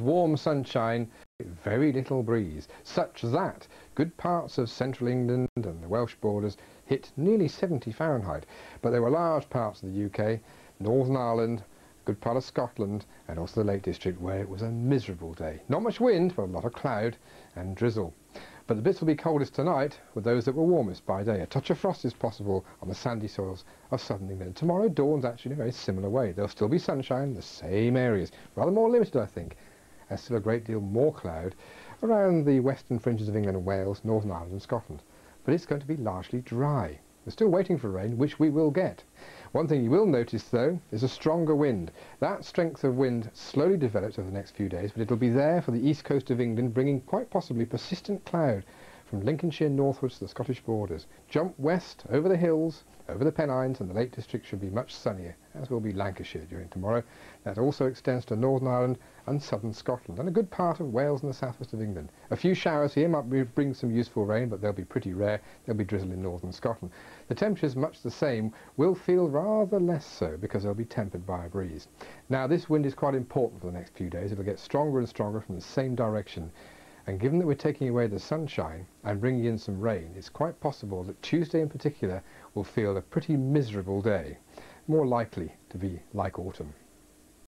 warm sunshine, very little breeze, such that good parts of central England and the Welsh borders hit nearly 70 Fahrenheit. But there were large parts of the UK, Northern Ireland, good part of Scotland and also the Lake District where it was a miserable day. Not much wind, but a lot of cloud and drizzle. But the bits will be coldest tonight were those that were warmest by day. A touch of frost is possible on the sandy soils of southern England. Tomorrow dawns actually in a very similar way. There'll still be sunshine in the same areas, rather more limited I think, and still a great deal more cloud around the western fringes of England and Wales, Northern Ireland and Scotland. But it's going to be largely dry. We're still waiting for rain, which we will get. One thing you will notice, though, is a stronger wind. That strength of wind slowly develops over the next few days, but it'll be there for the east coast of England, bringing quite possibly persistent cloud from Lincolnshire northwards to the Scottish borders. Jump west, over the hills, over the Pennines and the Lake District should be much sunnier, as will be Lancashire during tomorrow. That also extends to Northern Ireland and southern Scotland, and a good part of Wales and the southwest of England. A few showers here might bring some useful rain, but they'll be pretty rare. There'll be drizzle in northern Scotland. The temperatures, much the same, will feel rather less so because they'll be tempered by a breeze. Now, this wind is quite important for the next few days. It'll get stronger and stronger from the same direction. And given that we're taking away the sunshine and bringing in some rain, it's quite possible that Tuesday in particular will feel a pretty miserable day, more likely to be like autumn.